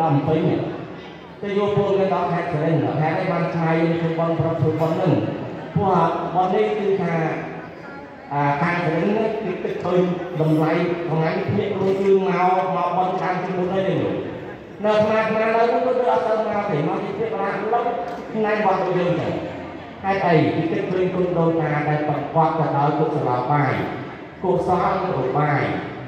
ដល់ពេញទៅយកពលគេដល់ខេត្តសរិនខេត្តនេះបានឆ្ងាយធ្វើបន់ប្រពធ្វើបន់ហ្នឹងព្រោះបន់នេះគឺថាអាខាងសរិននេះគឺទឹកឃើញតម្លៃថ្ងៃភ្នាក់រួចយើងមកមកបន់ខាងជាមួយនេះទេនៅផ្នែកណាឡើយនោះគឺអត់ទៅមកទេមកជាភាពរាក់លុបថ្ងៃបន់យើងទៅហេតុអីគឺទឹកឃើញគុណដូនតាដែលប្រកបទៅដោយគុណសាបាយកុសលនិងឧបាយ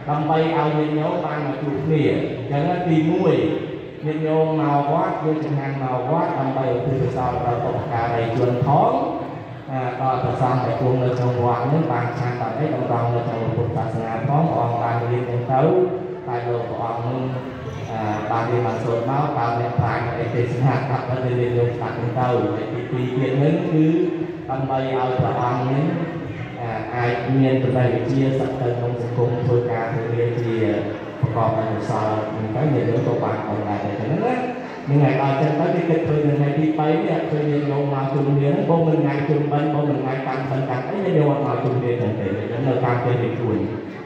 ដើម្បីឲ្យញាតិញោមបានមកជួបគ្នាអញ្ចឹងទី1 ញាតិញោមមកវត្តយើងចំណានមកវត្តដើម្បីឧទ្ទិសកុសលដល់បុព្វការីជនផងដល់ប្រសងដែលគង់នៅក្នុងវត្តនេះបានឆានដល់អីតម្រង់នៅក្នុងពុទ្ធសាសនាផងព្រះអង្គបានរៀនទៅទៅតែលោកព្រះអង្គនឹងបានរៀនបានសូត្រមកបានអ្នកប្រាជ្ញអីទេសនាកាប់ទៅរៀនយកស្ដាប់ទៅហើយទី2ទៀតនឹងគឺដើម្បីឲ្យព្រះអង្គនេះអាចមានបរិយាវិជាសក្តិក្នុងសង្គមធ្វើការធ្វើរៀនជា ប្រកបដោយកុសលហ្នឹងទៅយើងក៏បានបំរើដែរហ្នឹងណានឹងថ្ងៃដល់ចឹងទៅគេគិតឃើញនៅថ្ងៃទី3នេះអត់ឃើញយើងយកមកជុំគ្នាហ្នឹងបងមិនថ្ងៃជុំបិណ្ឌបងមិនថ្ងៃកាន់បិណ្ឌកាន់អីយើងយកមកជុំគ្នាទាំងទេនៅតាមពេលគេជួយ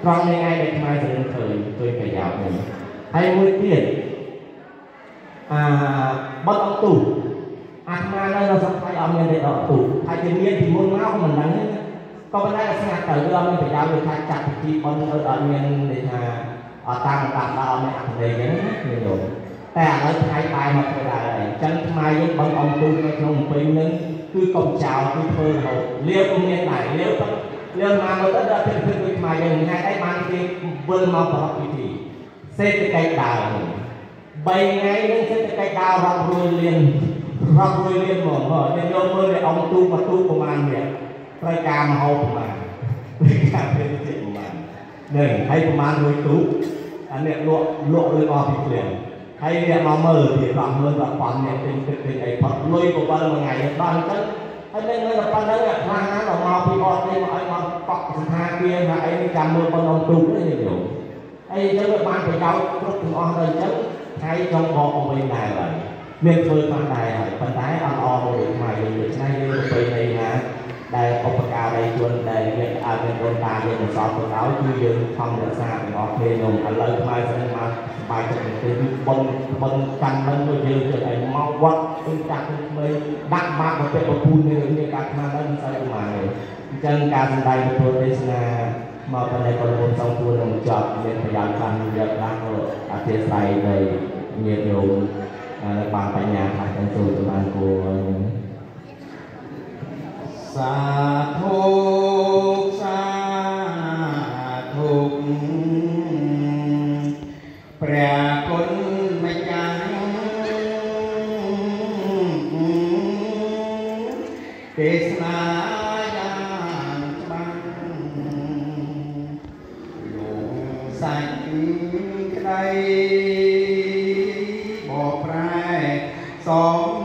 ត្រង់នេះឯងដែលខ្មែរសរិនឃើញឃើញប្រយោជន៍ហ្នឹងហើយមួយទៀតអាបត់អត់ទូអាត្មានៅនៅសង្ខ័យអត់មានទេដកទូហើយជាមានពីមុនមកមិនដឹងទេក៏ប៉ុន្តែស្ងាត់ទៅវាអត់មានប្រយោជន៍ដូចថាចាត់ពិធីបុណ្យទៅអត់មានដូចថា អត់តាមតាមដល់មានអត្ថន័យអញ្ចឹងណាញោមតែឥឡូវថ្ងៃបាយមកធ្វើដែរហើយអញ្ចឹងខ្មែរយើងបន់អំពូនៅក្នុងពេញនឹងគឺកុំចោលគឺធ្វើរហូតលាវក៏មានដែរលាវទៅលាវមកទៅដល់ពេលធ្វើដូចខ្មែរយើងថ្ងៃអីបានគេវិលមកប្រកបពិធីសេដ្ឋកិច្ចដើរ3ថ្ងៃនឹងសេដ្ឋកិច្ចដើររាប់រយលានរាប់រយលានហ្មងយើងយកមើលឲ្យអង្គទូមកទូប្រហែលនេះត្រូវការមហោប្រមាណត្រូវការពេលតិចប្រមាណ នេះហើយប្រមាណមួយទូអានេះលក់លក់លុយអស់ពីព្រានហើយអ្នកមកមើលទៀតដល់មើលដល់ប៉ុនអ្នកទិញទឹកទិញអីផុតលុយ7មួយថ្ងៃដល់អញ្ចឹងហើយនៅនៅតែប៉ុណ្្នឹងខ្លាំងណាស់ដល់មកពីបរទេសមកឲ្យមកកក់សន្តាគារថាអីនេះចាំមើលប៉ុណ្ណឹងទូនេះយោអីអញ្ចឹងវាបានប្រយោជន៍គ្រប់ទាំងអស់ទៅអញ្ចឹងថ្ងៃចង់បកមកវិញដែរហើយមានធ្វើបានដែរហើយប៉ុន្តែអត់អរដូចខ្មែរយើងដូច្នេះយើងទៅពេលនេះ មានអាចមានដូនតាមានបន្សល់ទៅដល់គឺយើងខំរក្សាទាំងអស់គ្នាខ្ញុំឥឡូវខ្មែរស្រីមកសប្បាយចិត្តទៅគឺបុណ្យបុណ្យកាន់នឹងដូចយើងទៅឲ្យមកវត្តគឺចាស់គឺក្មេងដាក់បាតប្រពៃប្រពូននេះនេះការខ្មែរដល់មិនស្អីប្រហែលទេអញ្ចឹងការសម្ដែងពធទេសនាមកបណ្ដៃប្រពន្ធសងទួនឹងចប់មានប្រយោជន៍ខាងយកដាក់ក៏អធិស្ឋាននៃញាតិញោមបានបញ្ញាខាងទាំងទូទៅបានគួរសាធុសា ព្រះគុណម្ចាស់ទេសនាយ៉ាងច្បាស់លោកសាច់ក្តីបកប្រែសំ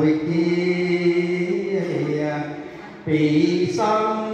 วิธีปีสัง